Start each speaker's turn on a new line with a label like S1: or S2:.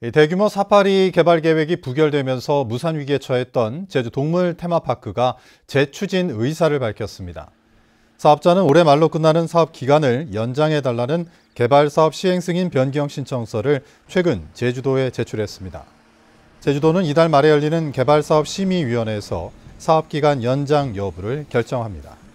S1: 예, 대규모 사파리 개발 계획이 부결되면서 무산 위기에 처했던 제주 동물 테마파크가 재추진 의사를 밝혔습니다. 사업자는 올해 말로 끝나는 사업 기간을 연장해달라는 개발 사업 시행 승인 변경 신청서를 최근 제주도에 제출했습니다. 제주도는 이달 말에 열리는 개발 사업 심의위원회에서 사업 기간 연장 여부를 결정합니다.